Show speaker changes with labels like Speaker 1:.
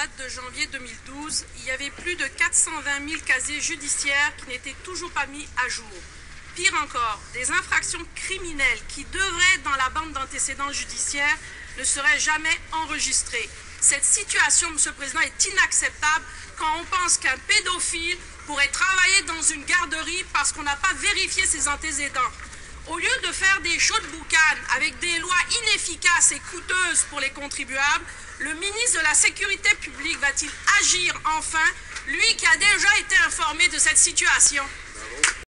Speaker 1: date de janvier 2012, il y avait plus de 420 000 casiers judiciaires qui n'étaient toujours pas mis à jour. Pire encore, des infractions criminelles qui devraient être dans la bande d'antécédents judiciaires ne seraient jamais enregistrées. Cette situation, Monsieur le Président, est inacceptable quand on pense qu'un pédophile pourrait travailler dans une garderie parce qu'on n'a pas vérifié ses antécédents. Au lieu de faire des shows de boucan avec des lois inefficaces et coûteuses pour les contribuables, le de la Sécurité publique va-t-il agir enfin, lui qui a déjà été informé de cette situation?